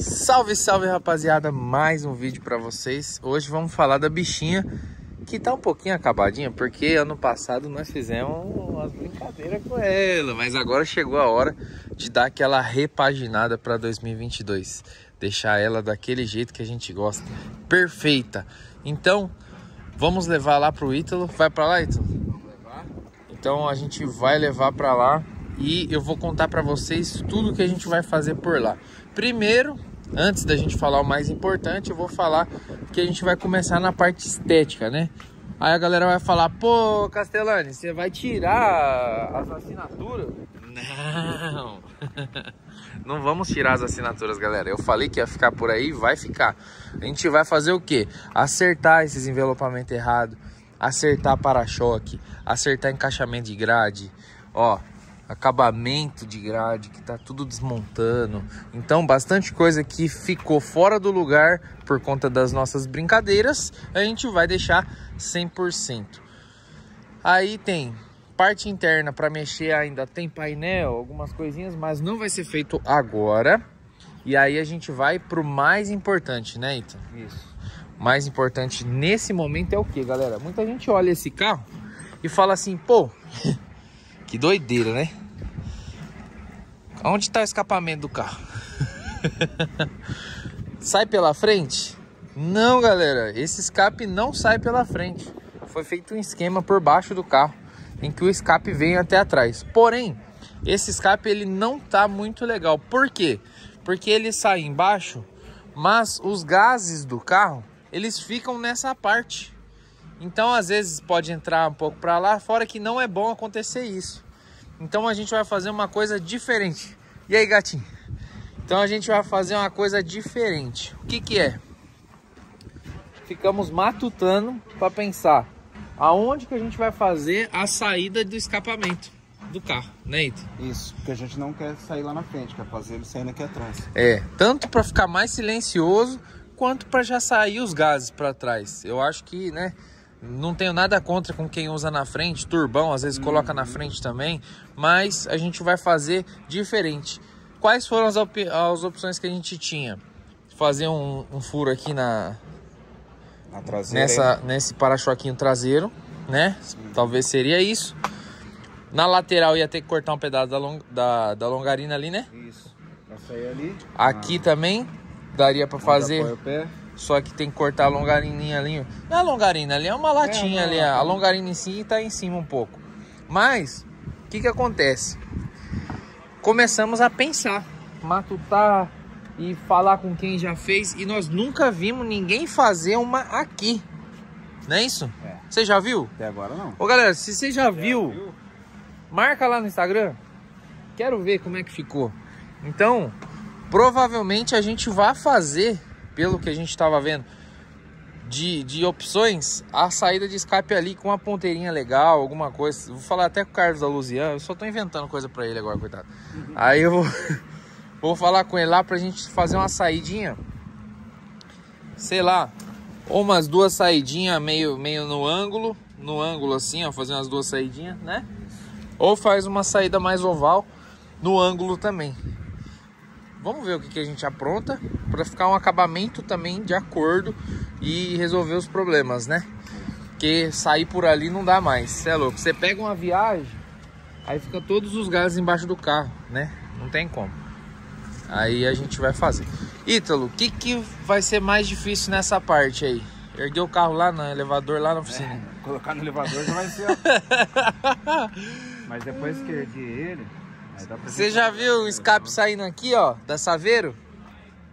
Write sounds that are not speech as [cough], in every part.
Salve, salve rapaziada, mais um vídeo para vocês. Hoje vamos falar da bichinha que tá um pouquinho acabadinha, porque ano passado nós fizemos umas brincadeiras com ela, mas agora chegou a hora de dar aquela repaginada para 2022, deixar ela daquele jeito que a gente gosta, perfeita. Então, vamos levar lá pro Ítalo. Vai para lá, Ítalo? Então a gente vai levar para lá e eu vou contar para vocês tudo que a gente vai fazer por lá. Primeiro, antes da gente falar o mais importante, eu vou falar que a gente vai começar na parte estética, né? Aí a galera vai falar, pô, Castellani, você vai tirar as assinaturas? Não, [laughs] não vamos tirar as assinaturas, galera. Eu falei que ia ficar por aí, vai ficar. A gente vai fazer o quê? Acertar esses envelopamentos errados, acertar para-choque, acertar encaixamento de grade, ó, acabamento de grade que tá tudo desmontando. Então, bastante coisa que ficou fora do lugar por conta das nossas brincadeiras, a gente vai deixar 100%. Aí tem parte interna para mexer ainda tem painel, algumas coisinhas, mas não vai ser feito agora. E aí a gente vai pro mais importante, né, Ita? Isso. Mais importante nesse momento é o que, galera? Muita gente olha esse carro e fala assim, pô, [laughs] que doideira, né? Onde está o escapamento do carro? [laughs] sai pela frente? Não, galera. Esse escape não sai pela frente. Foi feito um esquema por baixo do carro em que o escape vem até atrás. Porém, esse escape ele não tá muito legal. Por quê? Porque ele sai embaixo, mas os gases do carro eles ficam nessa parte. Então, às vezes pode entrar um pouco para lá, fora que não é bom acontecer isso. Então a gente vai fazer uma coisa diferente. E aí, gatinho? Então a gente vai fazer uma coisa diferente. O que que é? Ficamos matutando para pensar aonde que a gente vai fazer a saída do escapamento do carro, né, Ito? Isso, porque a gente não quer sair lá na frente, quer fazer ele saindo aqui atrás. É, tanto para ficar mais silencioso quanto para já sair os gases para trás. Eu acho que, né, não tenho nada contra com quem usa na frente, turbão, às vezes uhum. coloca na frente também, mas a gente vai fazer diferente. Quais foram as, op as opções que a gente tinha? Fazer um, um furo aqui na, na traseira, nessa, nesse para-choquinho traseiro, né? Uhum. Talvez seria isso. Na lateral ia ter que cortar um pedaço da, long, da, da longarina ali, né? Isso. Pra sair ali. Aqui ah. também daria para fazer. o pé só que tem que cortar a longarininha ali. Não é a longarina, ali é uma latinha é, ali. A longarina em si tá em cima um pouco. Mas, o que que acontece? Começamos a pensar, matutar e falar com quem já fez. E nós nunca vimos ninguém fazer uma aqui. Não é isso? É. Você já viu? Até agora não. Ô galera, se você já, já viu, viu, marca lá no Instagram. Quero ver como é que ficou. Então, provavelmente a gente vai fazer pelo que a gente estava vendo, de, de opções, a saída de escape ali com uma ponteirinha legal, alguma coisa. Vou falar até com o Carlos da Luzian, eu só tô inventando coisa para ele agora, coitado. Uhum. Aí eu vou, [laughs] vou falar com ele lá pra gente fazer uma saidinha, sei lá, ou umas duas saidinhas meio, meio no ângulo, no ângulo assim, ó, fazer umas duas saidinhas, né? Ou faz uma saída mais oval no ângulo também. Vamos ver o que, que a gente apronta para ficar um acabamento também de acordo e resolver os problemas, né? Porque sair por ali não dá mais, você é louco. Você pega uma viagem, aí fica todos os gases embaixo do carro, né? Não tem como. Aí a gente vai fazer. Ítalo, o que, que vai ser mais difícil nessa parte aí? Erguer o carro lá no elevador, lá na oficina. É, colocar no elevador já vai ser. [laughs] Mas depois que erguer ele, você já viu o escape saindo aqui, ó, da Saveiro?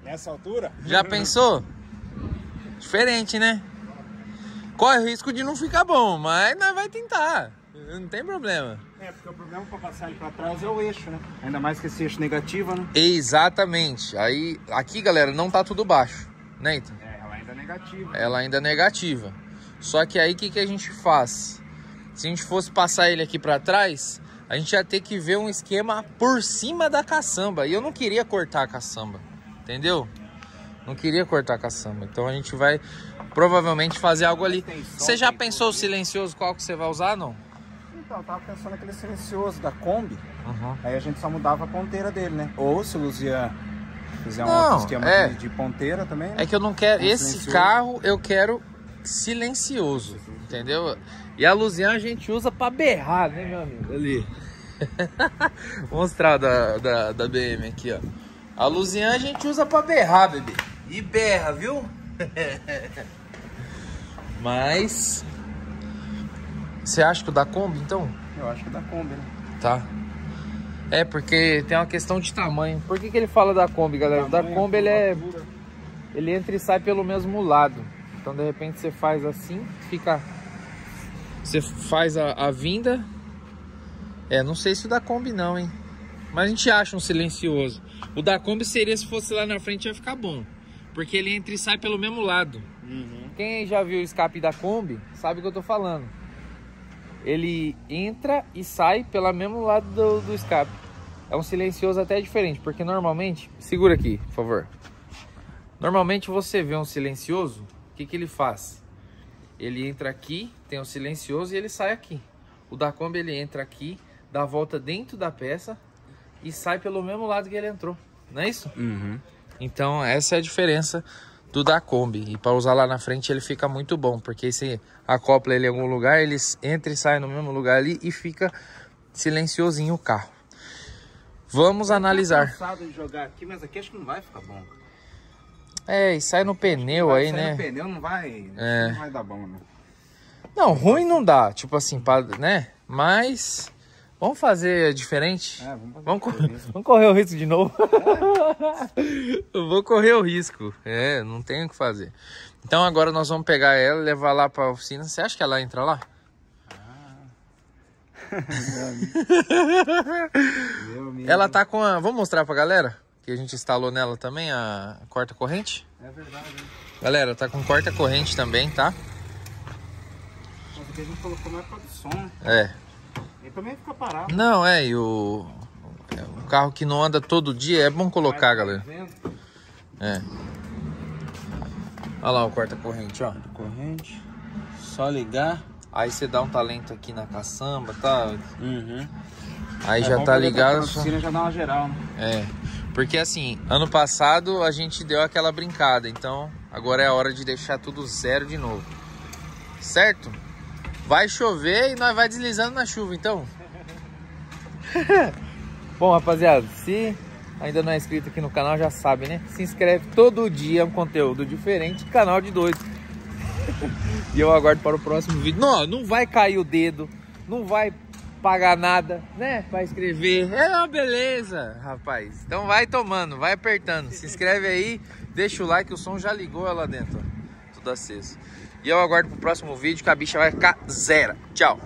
Nessa altura? Já pensou? Diferente, né? Corre o risco de não ficar bom, mas nós vai tentar. Não tem problema. É, porque o problema para passar ele para trás é o eixo, né? Ainda mais que esse eixo negativo, né? Exatamente. Aí, aqui, galera, não tá tudo baixo, né, então? É, ela ainda é negativa. Ela ainda é negativa. Só que aí, o que, que a gente faz? Se a gente fosse passar ele aqui para trás, a gente ia ter que ver um esquema por cima da caçamba. E eu não queria cortar a caçamba, entendeu? Não queria cortar a caçamba. Então a gente vai provavelmente fazer algo ali. Você já pensou o silencioso qual que você vai usar, não? Então, eu tava pensando naquele silencioso da Kombi. Uhum. Aí a gente só mudava a ponteira dele, né? Ou se o Luzian Fizer um Não, outro esquema é. de, de ponteira também. né? É que eu não quero. Um Esse silencioso. carro eu quero silencioso, entendeu? E a luzinha a gente usa pra berrar, né, meu amigo? Ali. [laughs] Vou mostrar da, da, da BM aqui, ó. A luzinha a gente usa pra berrar, bebê. E berra, viu? [laughs] Mas. Você acha que o da Kombi, então? Eu acho que dá Kombi, né? Tá. É, porque tem uma questão de tamanho. Por que, que ele fala da Kombi, galera? O da Kombi ele é. Ele entra e sai pelo mesmo lado. Então de repente você faz assim, fica. Você faz a, a vinda. É, não sei se o da Kombi não, hein? Mas a gente acha um silencioso. O da Kombi seria se fosse lá na frente ia ficar bom. Porque ele entra e sai pelo mesmo lado. Uhum. Quem já viu o escape da Kombi sabe o que eu tô falando. Ele entra e sai pelo mesmo lado do, do escape. É um silencioso até diferente, porque normalmente. Segura aqui, por favor. Normalmente você vê um silencioso, que, que ele faz? Ele entra aqui, tem o silencioso e ele sai aqui. O da Kombi ele entra aqui, dá a volta dentro da peça e sai pelo mesmo lado que ele entrou. Não é isso? Uhum. Então essa é a diferença do da Kombi. E para usar lá na frente ele fica muito bom, porque se acopla ele em algum lugar, ele entra e sai no mesmo lugar ali e fica silenciosinho o carro. Vamos analisar. cansado de jogar aqui, mas aqui acho que não vai ficar bom. É, e sai no pneu aí, né? no pneu não vai, É. não vai dar bom, né? Não, ruim não dá, tipo assim, pra, né? Mas vamos fazer diferente. É, vamos fazer Vamos, cor- [laughs] vamos correr o risco de novo. Eu [laughs] vou correr o risco. É, não tenho o que fazer. Então agora nós vamos pegar ela e levar lá pra oficina. Você acha que ela entra lá? [laughs] Meu amigo. Ela tá com a. Vamos mostrar pra galera? Que a gente instalou nela também a corta corrente. É verdade, hein? Galera, tá com corta corrente também, tá? Mas aqui a gente colocou mais do som, né? É. E também fica parado. Não, é, e o. é, O carro que não anda todo dia é bom colocar, galera. Vento, É. Olha lá o corta corrente, ó. corrente. Só ligar. Aí você dá um talento aqui na caçamba, tá? Uhum. Aí É já tá poder ligado. Oficina já dá uma geral, né? É. Porque assim, ano passado a gente deu aquela brincada, então agora é a hora de deixar tudo zero de novo. Certo? Vai chover e nós vai deslizando na chuva, então. [laughs] Bom, rapaziada, se ainda não é inscrito aqui no canal, já sabe, né? Se inscreve todo dia, um conteúdo diferente, canal de dois. [laughs] e eu aguardo para o próximo vídeo. Não, não vai cair o dedo, não vai pagar nada, né? Pra inscrever. É uma beleza, rapaz. Então vai tomando, vai apertando. Se inscreve aí, deixa o like, o som já ligou lá dentro. ó. Tudo aceso. E eu aguardo pro próximo vídeo que a bicha vai ficar zero. Tchau.